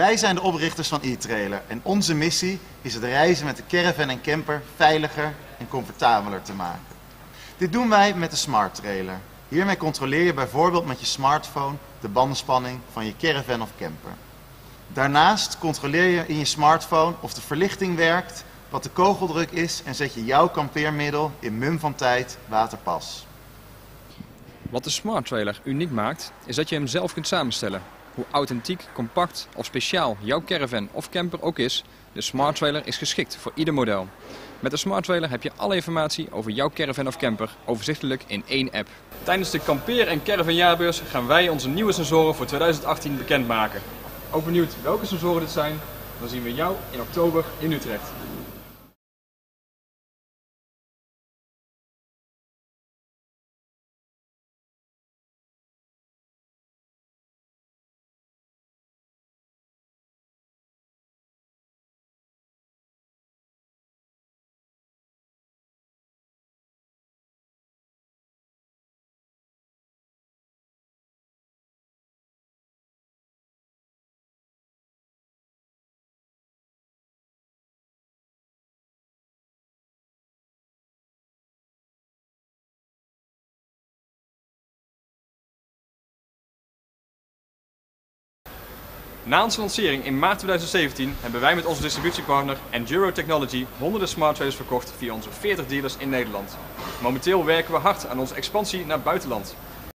Wij zijn de oprichters van e-trailer en onze missie is het reizen met de caravan en camper veiliger en comfortabeler te maken. Dit doen wij met de Smart Trailer. Hiermee controleer je bijvoorbeeld met je smartphone de bandenspanning van je caravan of camper. Daarnaast controleer je in je smartphone of de verlichting werkt, wat de kogeldruk is en zet je jouw kampeermiddel in mum van tijd waterpas. Wat de Smart Trailer uniek maakt, is dat je hem zelf kunt samenstellen. Hoe authentiek, compact of speciaal jouw caravan of camper ook is, de Smart Trailer is geschikt voor ieder model. Met de Smart Trailer heb je alle informatie over jouw caravan of camper overzichtelijk in één app. Tijdens de kampeer- en caravanjaarbeurs gaan wij onze nieuwe sensoren voor 2018 bekendmaken. Ook benieuwd welke sensoren dit zijn? Dan zien we jou in oktober in Utrecht. Na onze lancering in maart 2017 hebben wij met onze distributiepartner Enduro Technology honderden smart verkocht via onze 40 dealers in Nederland. Momenteel werken we hard aan onze expansie naar het buitenland.